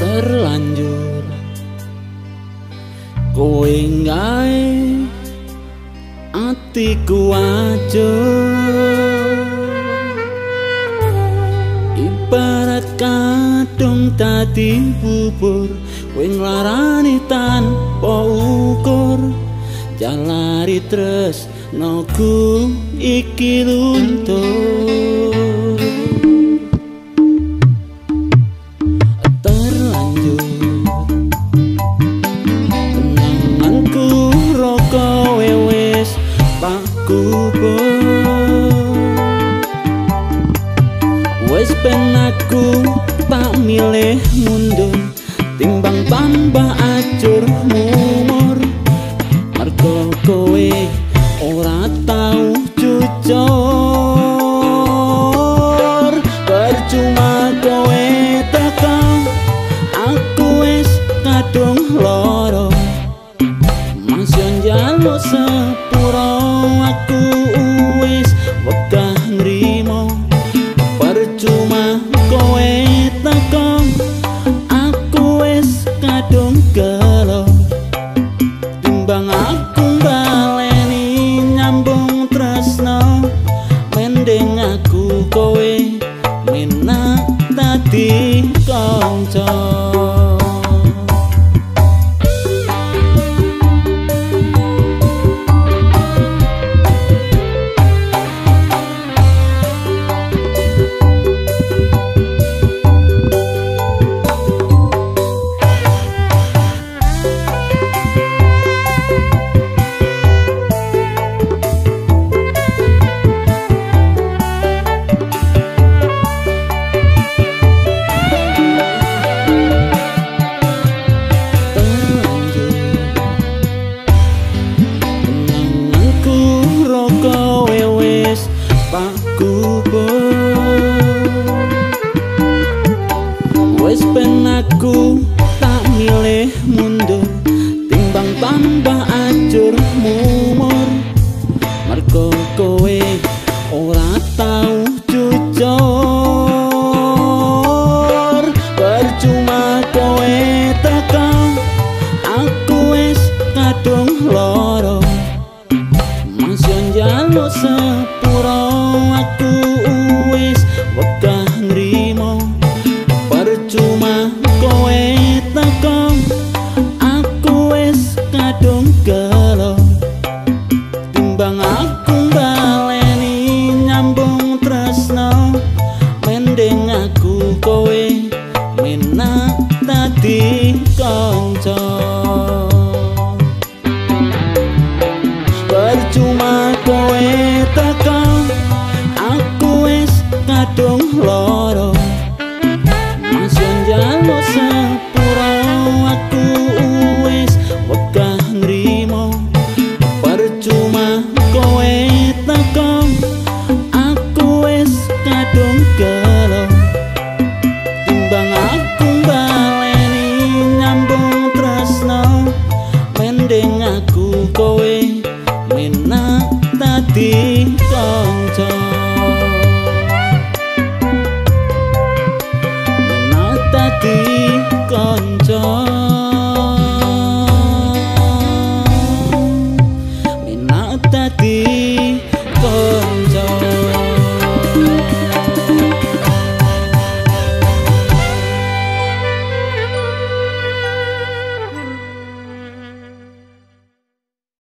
terlanjur. Kowe ngai atiku aja ibarat kadung tadi bubur kowe nglarani tanpa ukur. Jalari tres noku iki luntur. Wes ben aku tak milih mundur timbang tambah acur mumur mergo kowe ora mending aku kowe menak tadi kanca Wes ben aku tak milih gelo timbang aku baleni nyambung tresno mending aku kowe menak tadi kanca